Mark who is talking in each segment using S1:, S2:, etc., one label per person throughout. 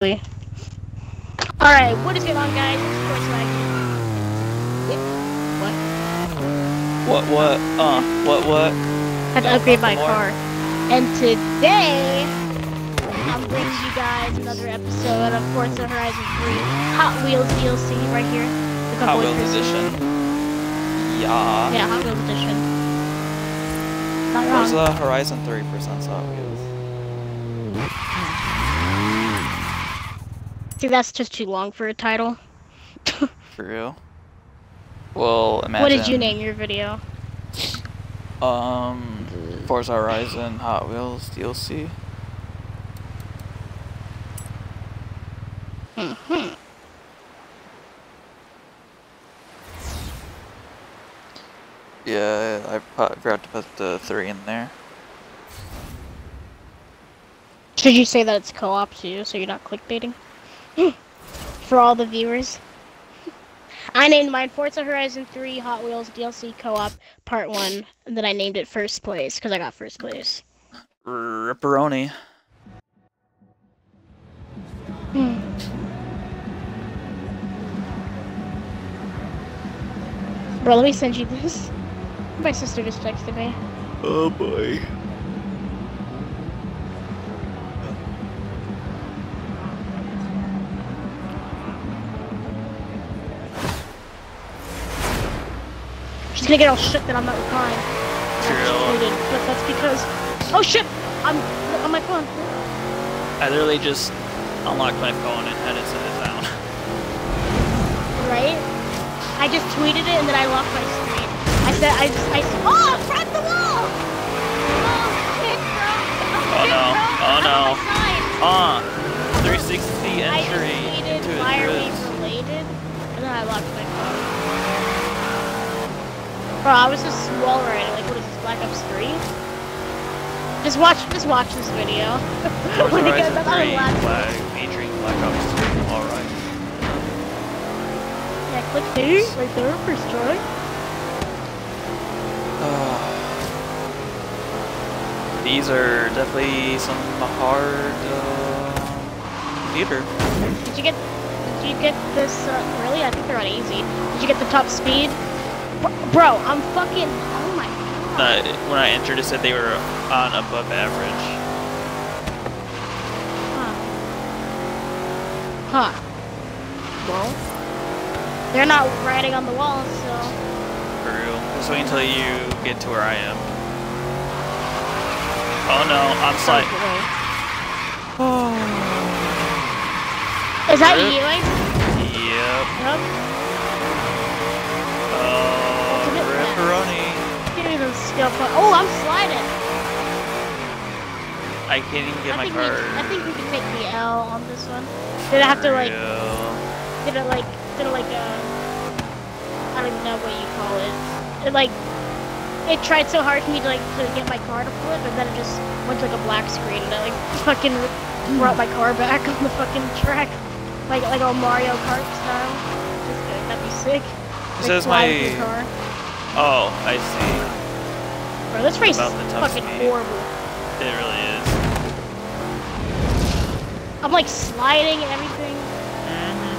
S1: Alright, what is going on guys? It's Force
S2: What, what, uh, what, what?
S1: Had to upgrade my car. And today, I'm bringing you guys another episode of Forza Horizon 3 Hot Wheels DLC right here. The
S2: Hot
S1: Cowboy
S2: Wheels
S1: Cruiser.
S2: Edition. Yeah.
S1: Yeah, Hot Wheels Edition. Not wrong.
S2: Forza Horizon 3 presents Hot Wheels.
S1: See, that's just too long for a title.
S2: For real. Well, imagine.
S1: What did you name your video?
S2: Um, Forza Horizon Hot Wheels DLC.
S1: hmm
S2: Yeah, I forgot to put the 3 in there.
S1: Should you say that it's co-op too, so you're not clickbaiting? For all the viewers. I named mine Forza Horizon 3 Hot Wheels DLC Co-op Part 1, and then I named it First Place, because I got first place.
S2: Ripperoni.
S1: Hmm. Bro, let me send you this. My sister just texted me.
S2: Oh boy.
S1: Gonna get all shit that I'm not replying.
S2: True.
S1: But that's because... Oh shit! I'm on my phone.
S2: I literally just unlocked my phone and had it set it down.
S1: right? I just tweeted it and then I locked my screen. I said, I just, I oh, front the wall! Oh, shit, bro!
S2: Oh,
S1: shit,
S2: no.
S1: bro.
S2: Oh, no.
S1: on my side.
S2: Ah, 360 entry
S1: tweeted,
S2: into
S1: why are we
S2: Drift.
S1: related? And then I locked my phone. Bro, I was just wall riding, like, what is this, Black Ops 3? Just watch, just watch this video.
S2: Forza
S1: When
S2: Horizon
S1: I'm
S2: 3
S1: laughing.
S2: flag featuring Black Ops 2. Alright.
S1: Yeah, click there, right there, first try.
S2: These are definitely some hard uh, theater.
S1: Did you get did you get this uh, really? I think they're on easy. Did you get the top speed? Bro, I'm fucking oh my god.
S2: Uh, when I entered, it said they were on above average.
S1: Huh. Huh. Well, they're not riding on the walls, so
S2: For real. Just wait until you get to where I am. Oh no, I'm sliding.
S1: Is that you? I
S2: Yep.
S1: Yep.
S2: Oh,
S1: Look at that.
S2: ripperoni.
S1: Give me the skill point. Oh, I'm sliding.
S2: I can't even get
S1: I
S2: my car.
S1: I think we can take the L on this one. Did I have to like? Did it like? Did it like? Uh, I don't even know what you call it. It like. It tried so hard for me to like to get my car to flip, and then it just went to like a black screen, and I like fucking brought my car back on the fucking track, like like a Mario Kart style. Just good. That'd be sick.
S2: This
S1: Like, fly
S2: my.
S1: car.
S2: Oh, I see.
S1: Bro, this race is
S2: About the top
S1: fucking
S2: speed.
S1: horrible.
S2: It really is.
S1: I'm like sliding and everything.
S2: hmm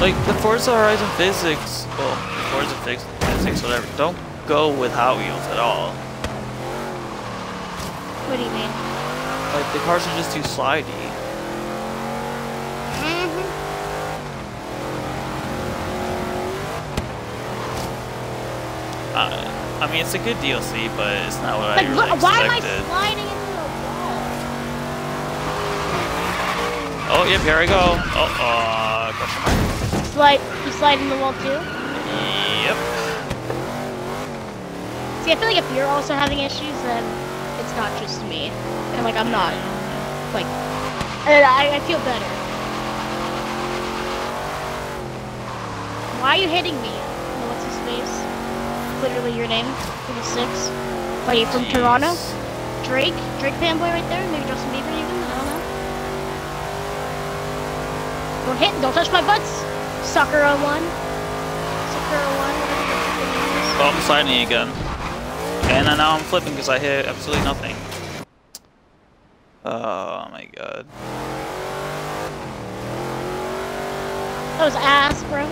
S2: Like the Forza Horizon physics, well, the Forza phys- physics, whatever, don't go with Hot Wheels at all.
S1: What do you mean?
S2: Like the cars are just too slidey.
S1: Mm-hmm.
S2: Uh, I mean, it's a good DLC, but it's not what
S1: Like,
S2: I really
S1: why am I sliding into the wall?
S2: Oh, yep, here I go. Oh, uh, question mark.
S1: Slide, you slide in the wall too?
S2: Yep.
S1: See, I feel like if you're also having issues, then it's not just me. And like, I'm not, like, and I, I feel better. Why are you hitting me? What's his face? Literally your name for the six. Are you from Toronto?
S2: Jeez.
S1: Drake? Drake fanboy right there? Maybe Justin Bieber even? I don't know. Don't hit, don't touch my butts! Sucker on one. Sucker on one, whatever the fucking name is.
S2: Oh, I'm sliding again. And now I'm flipping because I hit absolutely nothing. Oh my god.
S1: That was ass, bro.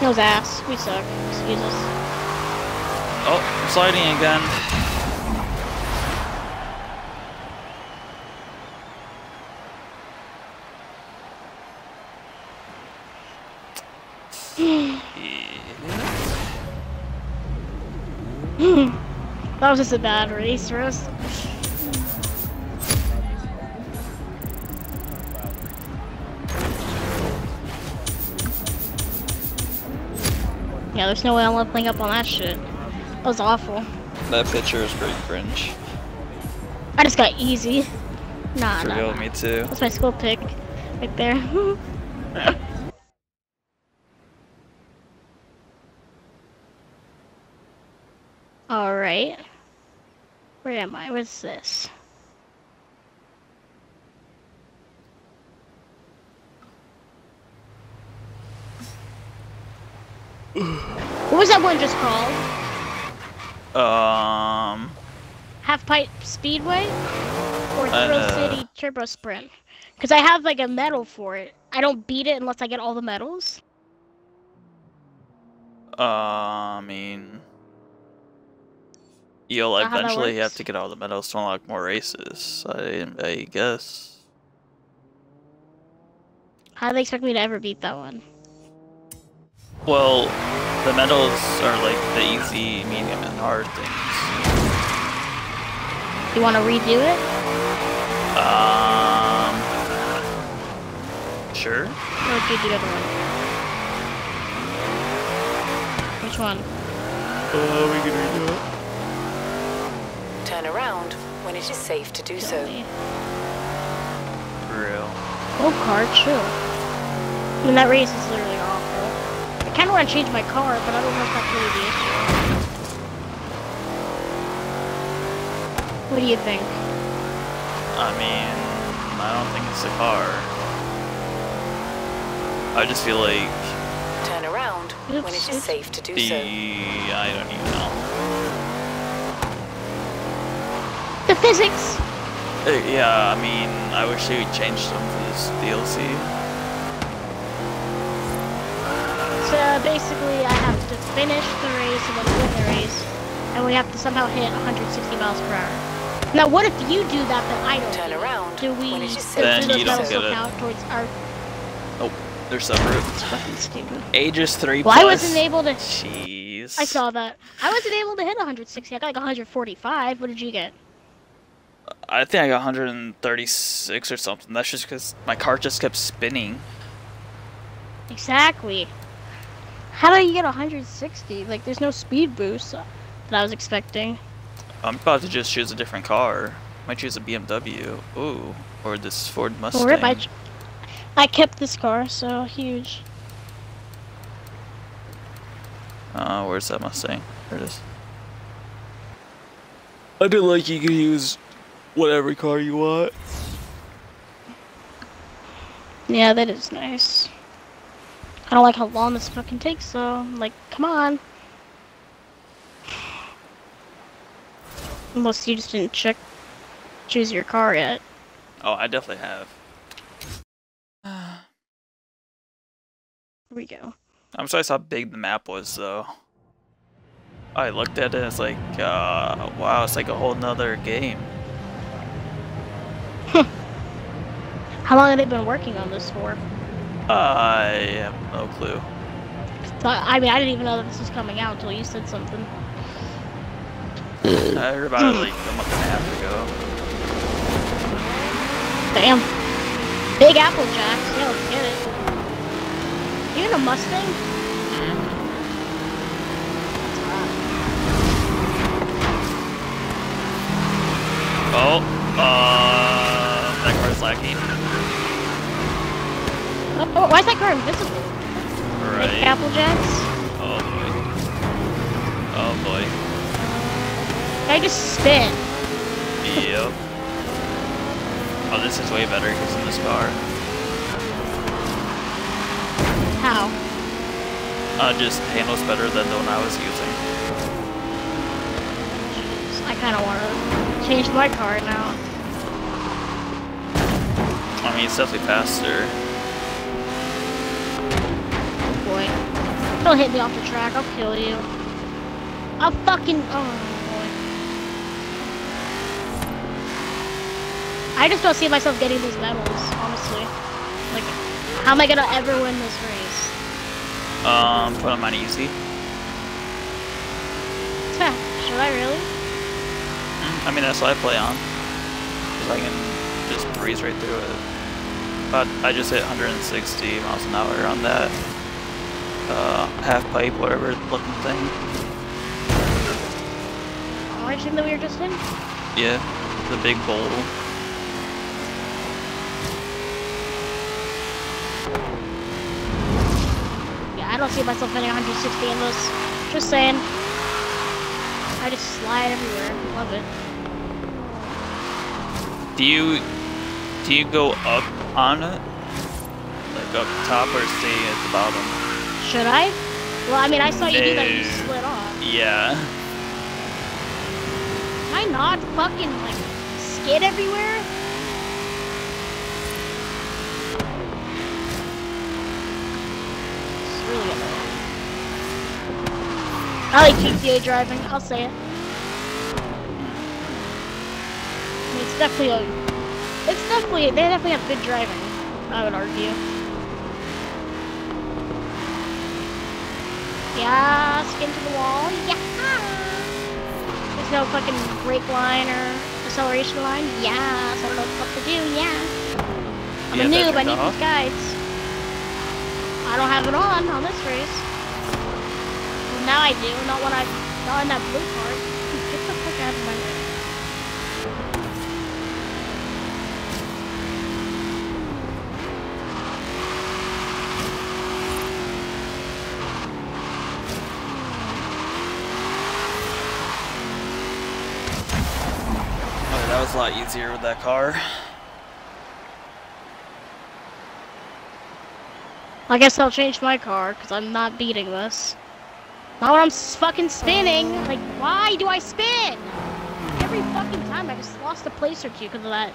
S1: Was ass. We suck. Excuse us.
S2: Oh, I'm sliding again.
S1: That was just a bad race for us. Yeah, there's no way I'm leveling up on that shit. That was awful.
S2: That picture is pretty cringe.
S1: I just got easy. Nah,
S2: For
S1: nah,
S2: real,
S1: nah.
S2: me too.
S1: That's my school pick. Right there. Alright. Where am I? What's this? What was that one just called?
S2: Um,
S1: Half Pipe Speedway? Or Thrill City Turbo Sprint? Because I have like a medal for it. I don't beat it unless I get all the medals.
S2: uh, I mean, you'll
S1: Is that how that
S2: eventually have to get all the medals to unlock more races. I, I guess.
S1: How do they expect me to ever beat that one?
S2: Well, the medals are like the easy, medium, and hard things.
S1: You want to redo it?
S2: Um, sure.
S1: Or would do the other one? Which one?
S2: Uh, we can redo it.
S3: Turn around when it is safe to do so.
S1: Tell me.
S2: For real.
S1: Go car, chill. I mean, that race is literally awful. I kind of want to change my car, but I don't know if that's really the issue. What do you think?
S2: I mean, I don't think it's a car. I just feel like
S3: Turn around when it
S1: Oops,
S3: is
S1: oops.
S3: safe to do
S2: the
S3: so.
S2: I don't even know.
S1: The physics!
S2: Uh, yeah, I mean, I wish they would change some for this DLC.
S1: So basically, I have to finish the race and then win the race, and we have to somehow hit 160 miles per hour. Now, what if you do that, but I don't?
S3: Turn
S1: do
S3: around
S1: Do we?
S3: when it is
S2: Then
S3: do
S2: you don't get it.
S1: count towards our?
S2: Oh, they're separate.
S1: It's fucking stupid.
S2: Ages three
S1: Well,
S2: plus.
S1: I wasn't able to.
S2: Jeez.
S1: I saw that. I wasn't able to hit 160. I got like 145. What did you get?
S2: I think I got 136 or something. That's just because my car just kept spinning.
S1: Exactly. How do you get 160? Like, there's no speed boost that I was expecting.
S2: I'm about to just choose a different car. Might choose a BMW. Ooh, or this Ford Mustang.
S1: Or it might- I kept this car, so huge.
S2: Uh, where's that Mustang? There it is. I do like you can use whatever car you want.
S1: Yeah, that is nice. I don't like how long this fucking takes, so, Like, come on. Unless you just didn't check, choose your car yet.
S2: Oh, I definitely have.
S1: Here we go.
S2: I'm surprised how big the map was, though. I looked at it, and it's like, uh, wow, it's like a whole nother game.
S1: How long have they been working on this for?
S2: I have no clue.
S1: So, I mean, I didn't even know that this was coming out until you said something.
S2: I heard about it like a month and a half ago.
S1: Damn. Big Apple Jacks. Yeah, let's get it. You in a Mustang? That's.
S2: Oh, uh, that car's lacking.
S1: Oh, why is that car invisible?
S2: Right.
S1: Apple Jacks?
S2: Oh boy. Oh boy.
S1: I just spin.
S2: Yep. Oh, this is way better because in this car.
S1: How?
S2: uh, just handles better than the one I was using.
S1: Jeez, I kind of want to change my car now.
S2: I mean, it's definitely faster.
S1: Boy. Don't hit me off the track, I'll kill you. I'll fucking. Oh boy. I just don't see myself getting these medals, honestly. Like, how am I gonna ever win this race?
S2: Um, put them on easy.
S1: Heh, Should I really?
S2: I mean, that's what I play on. Because I can just breeze right through it. But I just hit 160 miles an hour on that uh, half pipe, whatever looking thing.
S1: Orange thing that we were just in?
S2: Yeah, the big bowl.
S1: Yeah, I don't see myself hitting 160 in this. Just saying. I just slide everywhere. Love it.
S2: Do you do you go up on it, like up top, or stay at the bottom?
S1: Should I? Well, I mean, I saw you do that. You split off.
S2: Yeah.
S1: Can I not fucking like skid everywhere? It's really annoying. I like GTA driving. I'll say it. I mean, it's definitely a. It's definitely they definitely have good driving. I would argue. Yeah, skin to the wall. Yeah. There's no fucking brake line or acceleration line. Yeah, so I don't know what to do. Yeah. I'm
S2: You
S1: a noob. I need
S2: off?
S1: these guides. I don't have it on on this race. Well, now I do. Not when I not in that blue car. Get the fuck out of my way.
S2: Oh, that was lot easier with that car.
S1: I guess I'll change my car because I'm not beating this. Not when I'm fucking spinning. Like, why do I spin? Every fucking time I just lost a place or two because of that.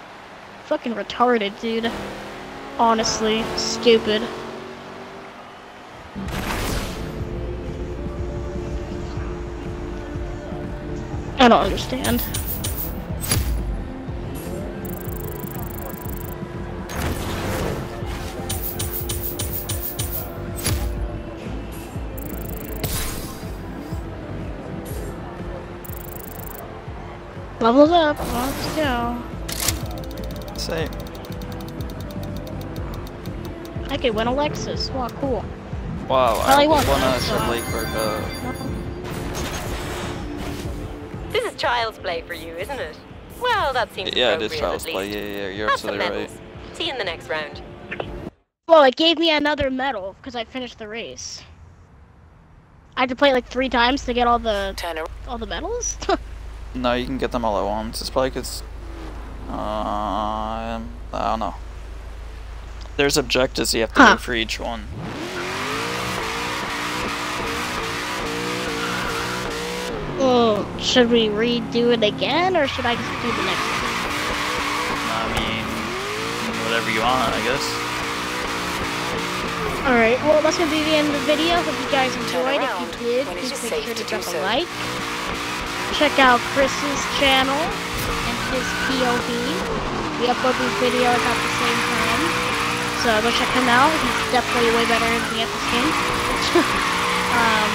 S1: Fucking retarded, dude. Honestly, stupid. I don't understand. Levels up. Let's go.
S2: Same.
S1: I could win a Lexus. Wow, cool.
S2: Wow,
S1: Probably
S2: I
S1: won't,
S2: won a
S1: that's all.
S2: Chevrolet Corvette.
S4: This is child's play for you, isn't it? Well, that seems
S2: Yeah, it is
S4: appropriate,
S2: Charles
S4: at
S2: play. Yeah, yeah, you're
S4: Have
S2: absolutely right.
S4: See you in the next round.
S1: Well, it gave me another medal because I finished the race. I had to play it like three times to get all the
S3: Turn around.
S1: all the medals.
S2: No, you can get them all at once. It's probably because, um, I don't know. There's objectives you have to
S1: Huh.
S2: do for each one.
S1: well, should we redo it again, or should I just do the next one?
S2: I mean, whatever you want, I guess.
S1: All right. Well, that's gonna be the end of the video. Hope you guys enjoyed. If you did, please
S3: is
S1: make sure to
S3: to
S1: drop a like. Check out Chris's channel and his POV. We upload these videos at the same time. So go check him out. He's definitely way better than me at this game. um,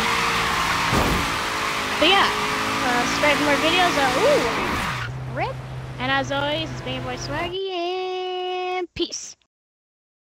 S1: but yeah, uh, subscribe for more videos. Uh, ooh, rip. And as always, it's Bang Boy Swaggy and peace.